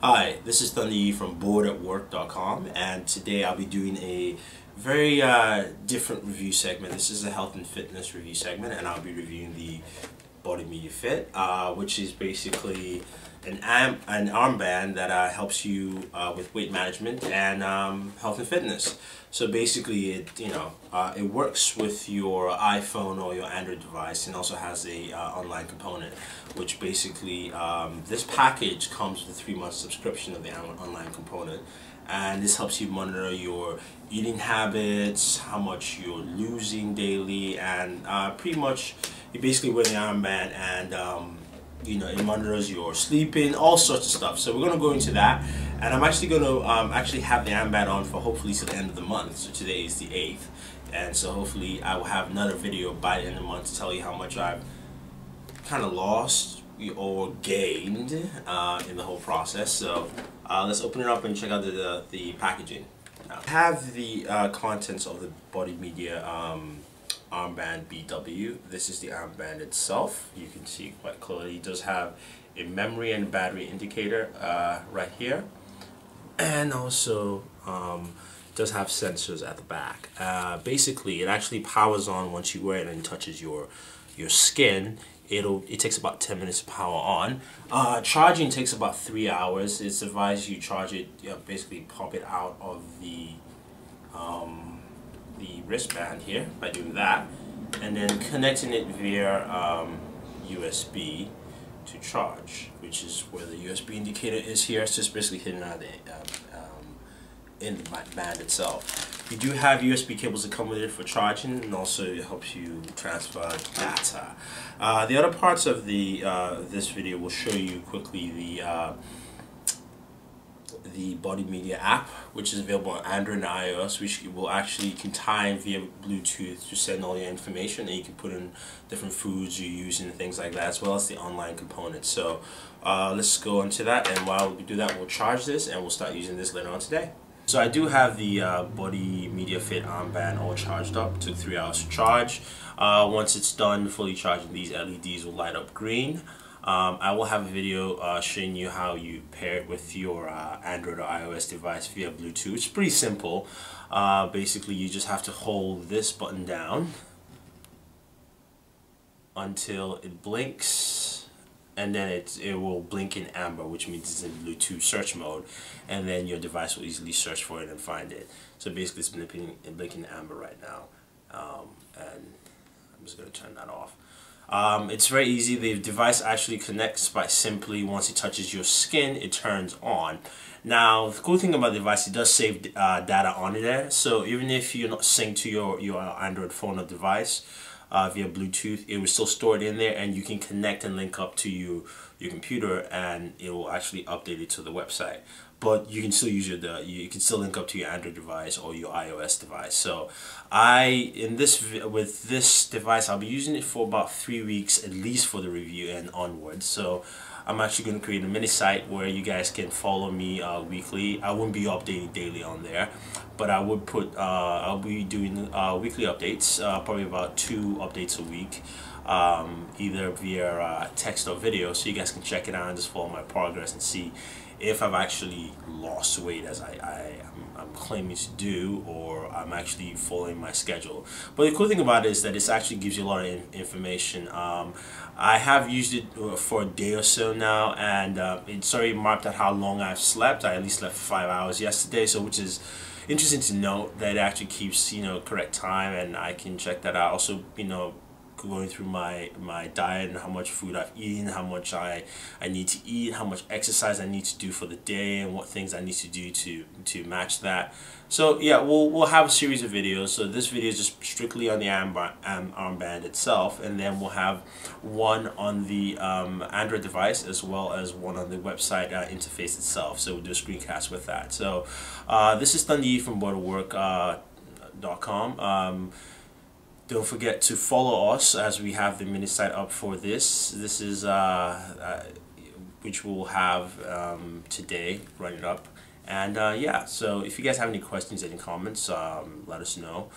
Hi, this is Thunder Yee from booredatwork.com and today I'll be doing a very uh, different review segment. This is a health and fitness review segment and I'll be reviewing the Body Media Fit, uh, which is basically an, am an armband that uh, helps you uh, with weight management and um, health and fitness. So basically, it you know uh, it works with your iPhone or your Android device, and also has a uh, online component, which basically um, this package comes with a three month subscription of the online component, and this helps you monitor your eating habits, how much you're losing daily, and uh, pretty much you basically wear the armband and um, you know it monitors your sleeping all sorts of stuff. So we're going to go into that. And i'm actually going to um, actually have the armband on for hopefully to the end of the month. So today is the 8th and so hopefully i will have another video by the end of the month to tell you how much i've kind of lost or gained uh, in the whole process. So uh, let's open it up and check out the, the, the packaging. Now, have the uh, contents of the body media um, armband BW. This is the armband itself. You can see quite clearly. It does have a memory and battery indicator uh, right here. And also um, does have sensors at the back. Uh, basically, it actually powers on once you wear it and touches your your skin. It'll it takes about 10 minutes to power on. Uh, charging takes about three hours. It's advised you charge it, you know, basically pop it out of the the wristband here by doing that and then connecting it via um, USB to charge which is where the USB indicator is here. It's just basically hidden out the, um, um, in the band itself. You do have USB cables that come with it for charging and also it helps you transfer data. Uh, the other parts of the uh, this video will show you quickly the uh, the Body Media app, which is available on Android and iOS, which will actually can tie in via Bluetooth to send all your information, and you can put in different foods you're using and things like that, as well as the online component. So uh, let's go into that, and while we do that, we'll charge this, and we'll start using this later on today. So I do have the uh, Body Media Fit armband all charged up. Took three hours to charge. Uh, once it's done fully charging, these LEDs will light up green. Um, I will have a video uh, showing you how you pair it with your uh, Android or iOS device via Bluetooth. It's pretty simple. Uh, basically, you just have to hold this button down until it blinks and then it, it will blink in amber which means it's in Bluetooth search mode and then your device will easily search for it and find it. So basically it's blinking, blinking amber right now um, and I'm just going to turn that off. Um, it's very easy. The device actually connects by simply once it touches your skin, it turns on. Now, the cool thing about the device, it does save uh, data on there. So even if you're not synced to your, your Android phone or device uh, via Bluetooth, it will still store it in there and you can connect and link up to you, your computer and it will actually update it to the website but you can still use your the you can still link up to your Android device or your iOS device. So I in this with this device I'll be using it for about three weeks at least for the review and onwards. So I'm actually going to create a mini site where you guys can follow me uh, weekly. I won't be updating daily on there, but I would put uh, I'll be doing uh, weekly updates, uh, probably about two updates a week. Um, either via uh, text or video so you guys can check it out and just follow my progress and see if I've actually lost weight as I, I am, I'm claiming to do or I'm actually following my schedule. But the cool thing about it is that it actually gives you a lot of information. Um, I have used it uh, for a day or so now and uh, it's already marked out how long I've slept. I at least slept five hours yesterday so which is interesting to note that it actually keeps you know correct time and I can check that out. Also you know going through my my diet and how much food I've eaten, how much I I need to eat, how much exercise I need to do for the day, and what things I need to do to to match that. So yeah, we'll we'll have a series of videos. So this video is just strictly on the armband, um, armband itself, and then we'll have one on the um, Android device as well as one on the website uh, interface itself. So we'll do a screencast with that. So uh, this is Thunder from BooredatWork.com. Uh, um, don't forget to follow us as we have the mini site up for this. This is uh, uh, which we'll have um, today running up. And uh, yeah, so if you guys have any questions, any comments, um, let us know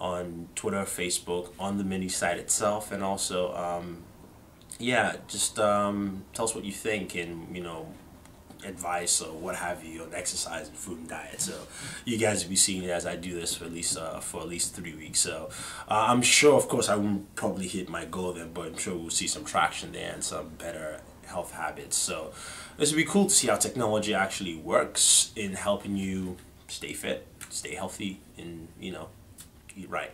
on Twitter, Facebook, on the mini site itself, and also um, yeah, just um, tell us what you think and you know advice or what have you on exercise and food and diet. So you guys will be seeing it as I do this for at least uh, for at least three weeks. So uh, I'm sure, of course, I won't probably hit my goal then, but I'm sure we'll see some traction there and some better health habits. So this would be cool to see how technology actually works in helping you stay fit, stay healthy, and you know, eat right.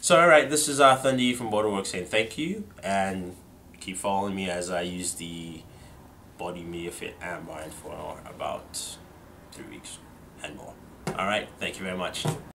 So all right, this is uh, Thunder from Borderworks saying thank you and keep following me as I use the Body Media Fit and Mind for about three weeks and more. All right, thank you very much.